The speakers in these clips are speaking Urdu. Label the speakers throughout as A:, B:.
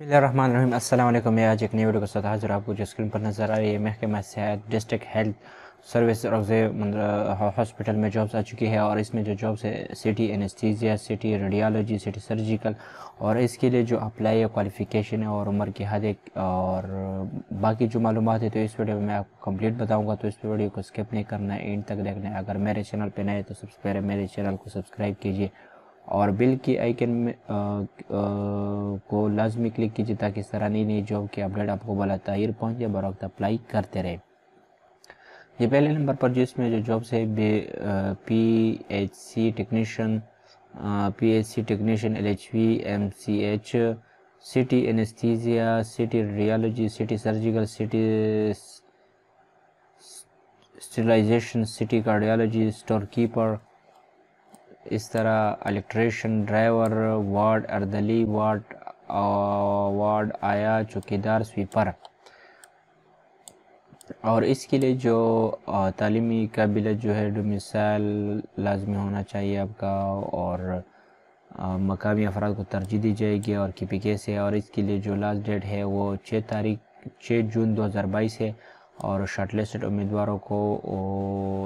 A: اللہ الرحمن الرحیم السلام علیکم میں آج ایک نئی ویڈیو کے ساتھ حاضر آپ کو جو اسکرین پر نظر آ رہی ہے محکمہ صحت ڈسٹرک ہیلتھ سروس رغزے ہاسپٹل میں جابس آ چکی ہے اور اس میں جو جابس ہے CT anaesthesia CT radiology CT surgical اور اس کے لیے جو اپلائی ہے کوالیفیکیشن ہے اور عمر کی حد اور باقی جو معلومات ہے تو اس ویڈیو میں آپ کو کمپلیٹ بتاؤں گا تو اس ویڈیو کو سکپ نہیں کرنا ہے اینڈ تک دیکھنا ہے اگر میرے چینل پہ نئے تو سب سے پہلے میرے چینل کو سبسکرائب کیجیے اور بل کی آئیکن میں کو لازمی کلک کیجیے تاکہ اس طرح نئی نئی جاب کی اپڈیٹ آپ کو بلا تاہر پہنچ جائے بر وقت اپلائی کرتے رہے۔ یہ پہلے نمبر پر جو اس میں جو جابس ہے P H C technician P H C technician L H V M C H CT anaesthesia CT radiology CT surgical CT sterilization CT cardiology store keeper اس طرح الیکٹریشن ڈرائیور وارڈ اردلی وارڈ وارڈ آیا چوکیدار سویپر۔ اور اس کے لیے جو تعلیمی قابلیت جو ہے ڈومیسائل لازمی ہونا چاہیے آپ کا اور مقامی افراد کو ترجیح دی جائے گی اور کی پی کے سے۔ اور اس کے لیے جو لاسٹ ڈیٹ ہے وہ چھ تاریخ، چھ جون دو ہزار بائیس ہے اور شارٹ لسٹڈ امیدواروں کو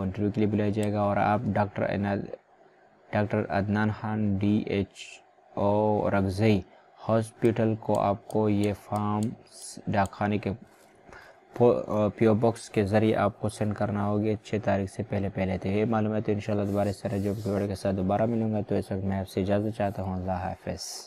A: انٹرویو کے لیے بلایا جائے گا۔ اور آپ doctor doctor Adnan Khan, D H O رگزئی hospital کو آپ کو یہ فارم ڈاک خانے کے پیو باکس کے ذریعے آپ کو سینڈ کرنا ہوگی۔ چھ تاریخ سے پہلے پہلے تھے۔ یہ معلومات ان شاء اللہ دوبارہ سر جو کے ساتھ دوبارہ ملوں گا تو اس وقت میں آپ سے اجازت چاہتا ہوں۔ اللہ حافظ۔